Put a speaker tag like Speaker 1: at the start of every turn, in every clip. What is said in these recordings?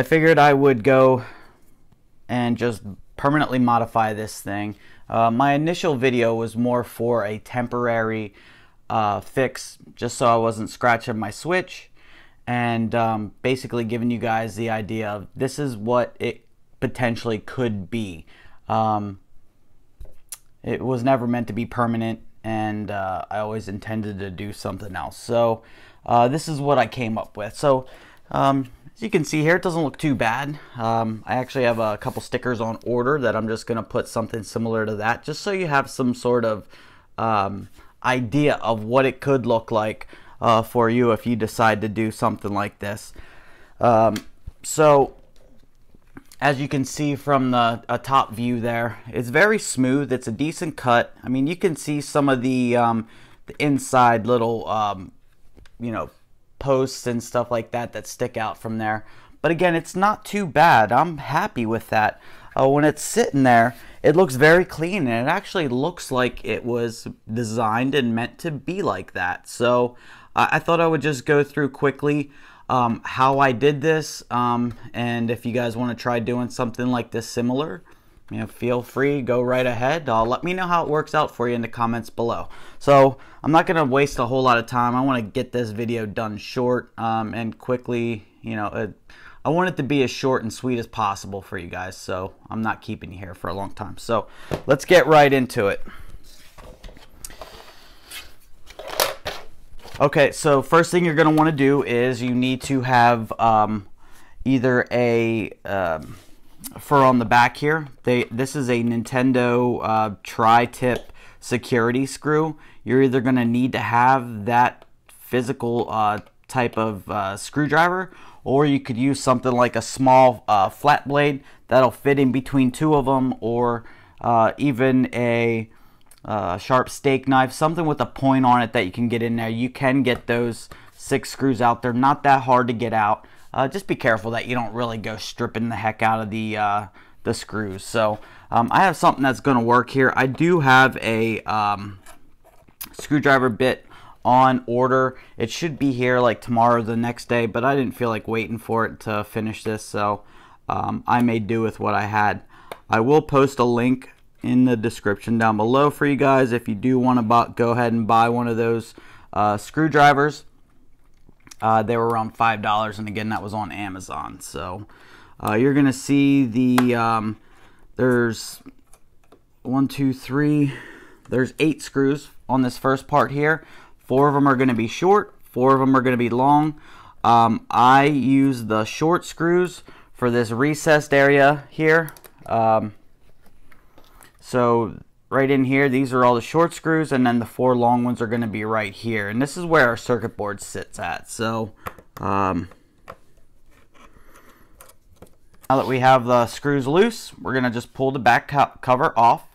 Speaker 1: I figured I would go and just permanently modify this thing. Uh, my initial video was more for a temporary uh, fix just so I wasn't scratching my switch and um, basically giving you guys the idea of this is what it potentially could be. Um, it was never meant to be permanent and uh, I always intended to do something else. So uh, this is what I came up with. So um, as you can see here, it doesn't look too bad. Um, I actually have a couple stickers on order that I'm just going to put something similar to that just so you have some sort of um, idea of what it could look like uh, for you if you decide to do something like this. Um, so as you can see from the top view there, it's very smooth. It's a decent cut. I mean, you can see some of the, um, the inside little, um, you know, posts and stuff like that that stick out from there. But again, it's not too bad. I'm happy with that. Uh, when it's sitting there, it looks very clean and it actually looks like it was designed and meant to be like that. So uh, I thought I would just go through quickly um, how I did this. Um, and if you guys want to try doing something like this similar, you know, feel free, go right ahead. Uh, let me know how it works out for you in the comments below. So I'm not going to waste a whole lot of time. I want to get this video done short um, and quickly, you know, I want it to be as short and sweet as possible for you guys. So I'm not keeping you here for a long time. So let's get right into it. Okay, so first thing you're going to want to do is you need to have um, either a um, fur on the back here. They This is a Nintendo uh, tri-tip security screw. You're either going to need to have that physical uh, type of uh, screwdriver or you could use something like a small uh, flat blade that'll fit in between two of them or uh, even a uh, sharp steak knife, something with a point on it that you can get in there. You can get those six screws out. They're not that hard to get out. Uh, just be careful that you don't really go stripping the heck out of the uh, the screws. So um, I have something that's going to work here. I do have a um, screwdriver bit on order. It should be here like tomorrow the next day, but I didn't feel like waiting for it to finish this, so um, I may do with what I had. I will post a link in the description down below for you guys if you do want to go ahead and buy one of those uh, screwdrivers. Uh, they were around five dollars, and again, that was on Amazon. So uh, you're gonna see the um, there's one, two, three. There's eight screws on this first part here. Four of them are gonna be short. Four of them are gonna be long. Um, I use the short screws for this recessed area here. Um, so right in here, these are all the short screws, and then the four long ones are going to be right here. And this is where our circuit board sits at. So um, now that we have the screws loose, we're going to just pull the back co cover off,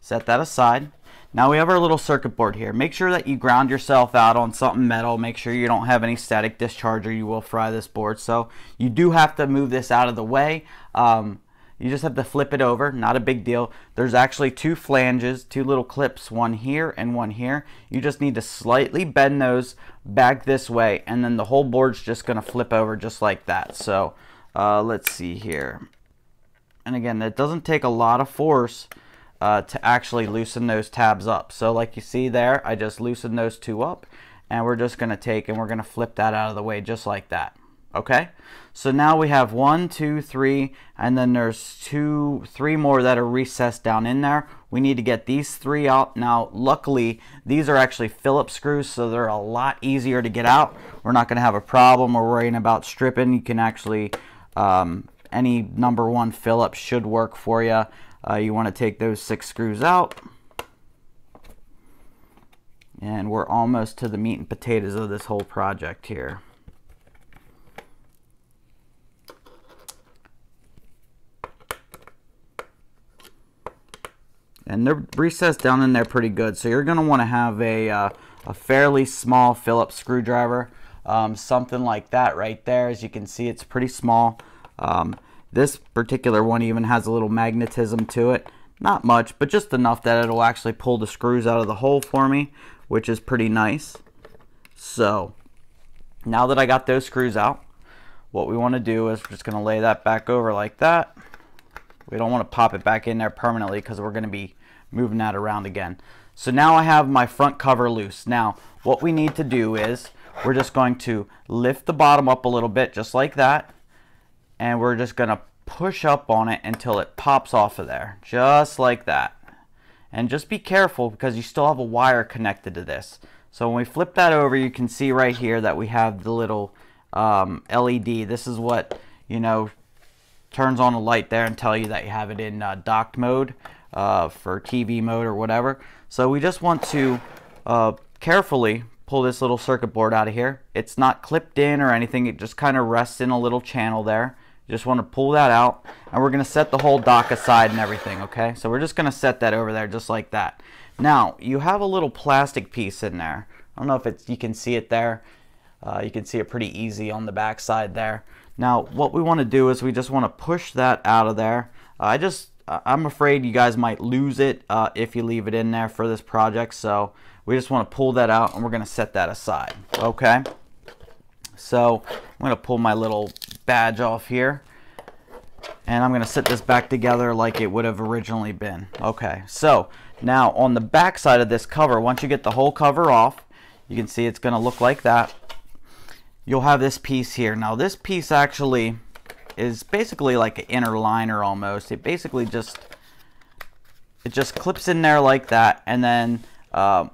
Speaker 1: set that aside. Now we have our little circuit board here. Make sure that you ground yourself out on something metal. Make sure you don't have any static discharge or you will fry this board. So you do have to move this out of the way. Um, you just have to flip it over, not a big deal. There's actually two flanges, two little clips, one here and one here. You just need to slightly bend those back this way and then the whole board's just gonna flip over just like that. So uh, let's see here. And again, that doesn't take a lot of force uh, to actually loosen those tabs up. So like you see there, I just loosened those two up and we're just gonna take and we're gonna flip that out of the way just like that okay? So now we have one two three and then there's two three more that are recessed down in there. We need to get these three out. Now luckily these are actually Phillips screws so they're a lot easier to get out. We're not going to have a problem or worrying about stripping. You can actually um, any number one Phillips should work for you uh, you want to take those six screws out. And we're almost to the meat and potatoes of this whole project here and they're recessed down in there pretty good. So you're going to want to have a, uh, a fairly small Phillips screwdriver, um, something like that right there. As you can see, it's pretty small. Um, this particular one even has a little magnetism to it. Not much, but just enough that it'll actually pull the screws out of the hole for me, which is pretty nice. So, now that I got those screws out, what we want to do is we're just going to lay that back over like that. We don't want to pop it back in there permanently because we're going to be moving that around again. So now I have my front cover loose. Now what we need to do is we're just going to lift the bottom up a little bit just like that and we're just going to push up on it until it pops off of there just like that. And just be careful because you still have a wire connected to this. So when we flip that over you can see right here that we have the little um, LED. This is what you know turns on a light there and tell you that you have it in uh, docked mode uh, for TV mode or whatever. So we just want to uh, carefully pull this little circuit board out of here. It's not clipped in or anything. It just kind of rests in a little channel there. You just want to pull that out and we're going to set the whole dock aside and everything, okay? So we're just going to set that over there just like that. Now, you have a little plastic piece in there. I don't know if it's you can see it there. Uh, you can see it pretty easy on the back side there. Now, what we want to do is we just want to push that out of there. Uh, I just, I'm afraid you guys might lose it uh, if you leave it in there for this project. So we just want to pull that out and we're going to set that aside. Okay. So I'm going to pull my little badge off here and I'm going to set this back together like it would have originally been. Okay, so now on the back side of this cover, once you get the whole cover off, you can see it's going to look like that. You'll have this piece here. Now this piece actually is basically like an inner liner almost. It basically just it just clips in there like that and then uh,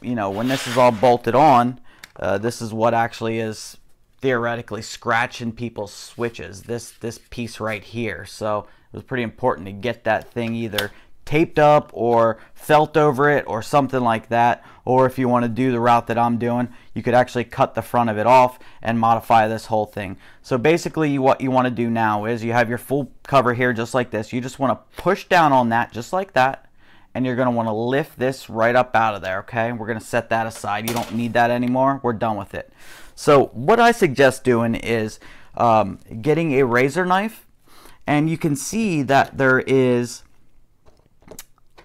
Speaker 1: you know when this is all bolted on uh, this is what actually is theoretically scratching people's switches. This this piece right here. So it was pretty important to get that thing either taped up or felt over it or something like that. Or if you want to do the route that I'm doing, you could actually cut the front of it off and modify this whole thing. So basically what you want to do now is you have your full cover here just like this. You just want to push down on that just like that and you're going to want to lift this right up out of there, okay? We're going to set that aside. You don't need that anymore. We're done with it. So what I suggest doing is um, getting a razor knife and you can see that there is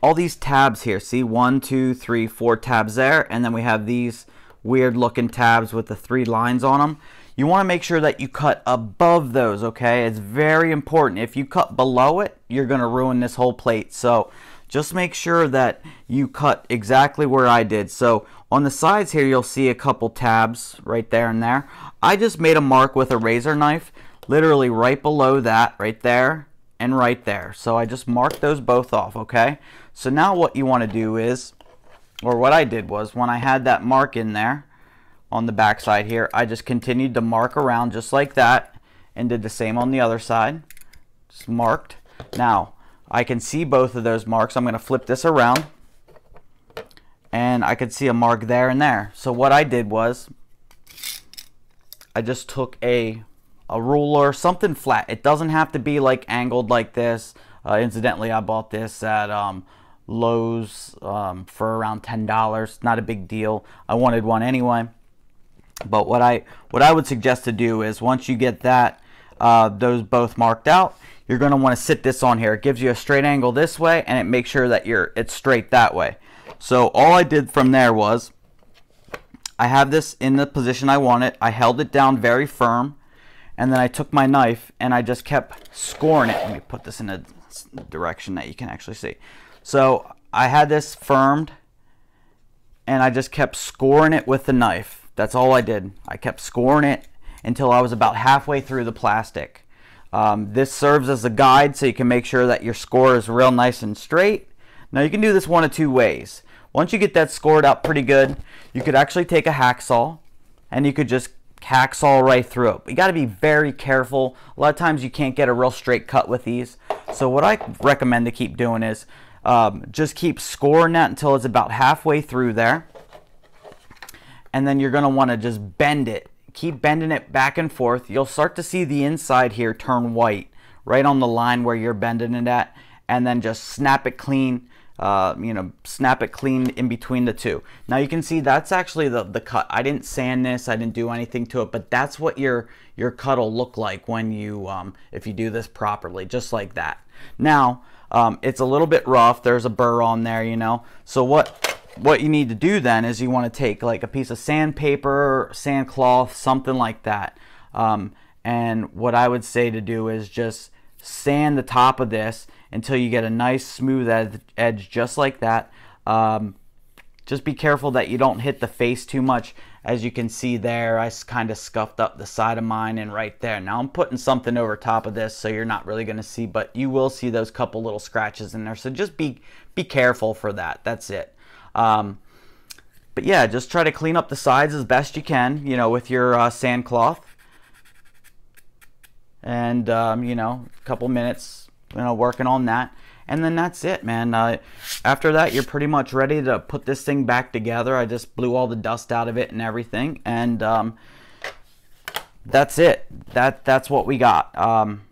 Speaker 1: all these tabs here. See, one, two, three, four tabs there, and then we have these weird looking tabs with the three lines on them. You want to make sure that you cut above those, okay? It's very important. If you cut below it, you're going to ruin this whole plate. So just make sure that you cut exactly where I did. So on the sides here, you'll see a couple tabs right there and there. I just made a mark with a razor knife, literally right below that, right there, and right there. So I just marked those both off, okay? So now what you want to do is, or what I did was, when I had that mark in there, on the back side here, I just continued to mark around just like that, and did the same on the other side. Just marked. Now, I can see both of those marks. I'm going to flip this around and I could see a mark there and there. So what I did was I just took a a ruler, something flat. It doesn't have to be like angled like this. Uh, incidentally, I bought this at um, Lowe's um, for around $10. Not a big deal. I wanted one anyway. But what I what I would suggest to do is once you get that uh, those both marked out, you're going to want to sit this on here. It gives you a straight angle this way and it makes sure that you're it's straight that way. So all I did from there was I have this in the position I want it. I held it down very firm and then I took my knife and I just kept scoring it. Let me put this in a direction that you can actually see. So I had this firmed and I just kept scoring it with the knife. That's all I did. I kept scoring it until I was about halfway through the plastic. Um, this serves as a guide so you can make sure that your score is real nice and straight. Now you can do this one of two ways. Once you get that scored out pretty good, you could actually take a hacksaw and you could just hacksaw right through it. You got to be very careful. A lot of times you can't get a real straight cut with these. So what I recommend to keep doing is um, just keep scoring that until it's about halfway through there. And then you're going to want to just bend it. Keep bending it back and forth. You'll start to see the inside here turn white right on the line where you're bending it at. And then just snap it clean uh, you know snap it clean in between the two. Now you can see that's actually the, the cut. I didn't sand this. I didn't do anything to it but that's what your your cut will look like when you um, if you do this properly just like that. Now um, it's a little bit rough there's a burr on there you know so what what you need to do then is you want to take like a piece of sandpaper, sandcloth, something like that. Um, And what I would say to do is just sand the top of this until you get a nice smooth ed edge just like that. Um, just be careful that you don't hit the face too much. As you can see there, I kind of scuffed up the side of mine and right there. Now I'm putting something over top of this so you're not really going to see, but you will see those couple little scratches in there. So just be, be careful for that. That's it. Um, but yeah, just try to clean up the sides as best you can, you know, with your uh, sand cloth. And, um, you know, a couple minutes, you know, working on that. And then that's it, man. Uh, after that, you're pretty much ready to put this thing back together. I just blew all the dust out of it and everything. And um, that's it. That That's what we got. Um,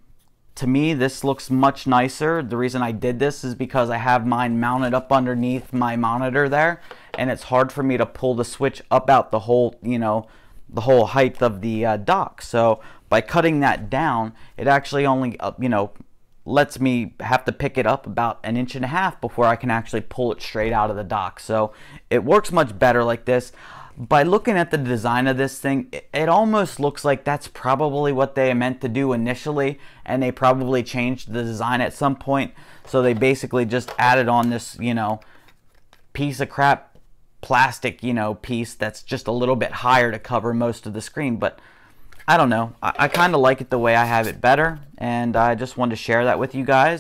Speaker 1: to me, this looks much nicer. The reason I did this is because I have mine mounted up underneath my monitor there and it's hard for me to pull the switch up out the whole, you know, the whole height of the uh, dock. So by cutting that down, it actually only, uh, you know, lets me have to pick it up about an inch and a half before I can actually pull it straight out of the dock. So it works much better like this. By looking at the design of this thing, it, almost looks like that's probably what they meant to do initially, and they probably changed the design at some point. So they basically just added on this, you know, piece of crap plastic, you know, piece that's just a little bit higher to cover most of the screen. But I don't know. I, I kind of like it the way I have it better, and I just wanted to share that with you guys.